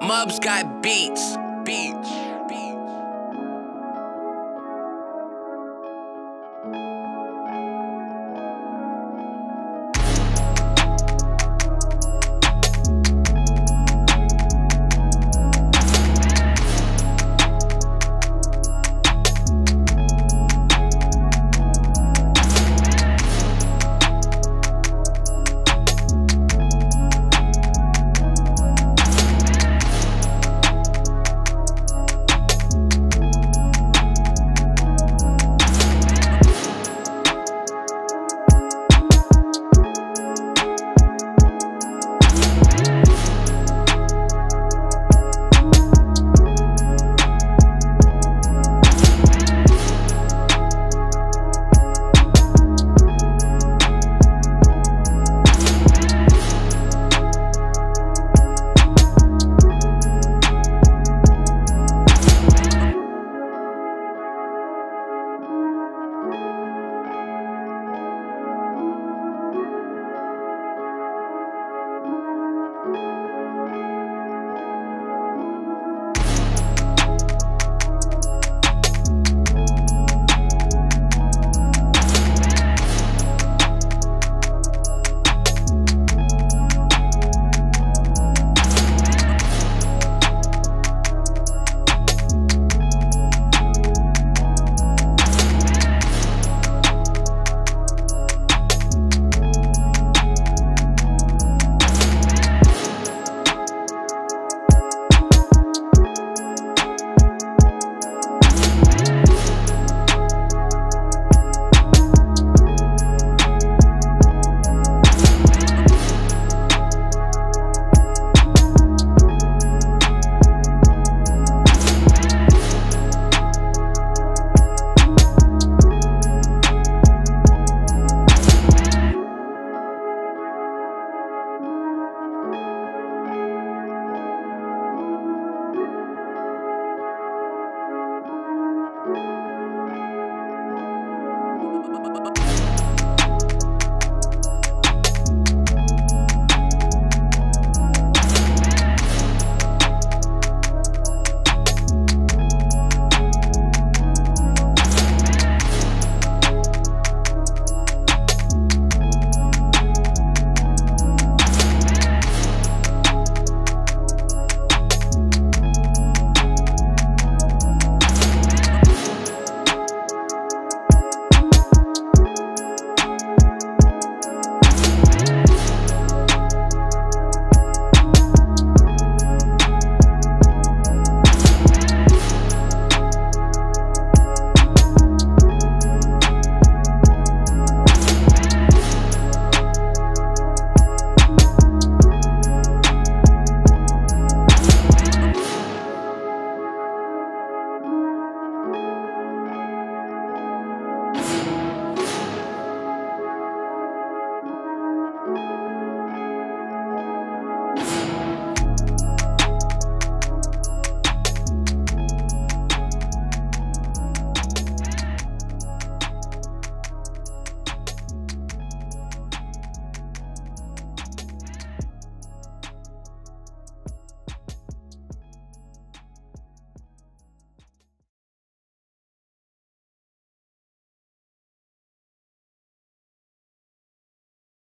Mubs got beats. Beats.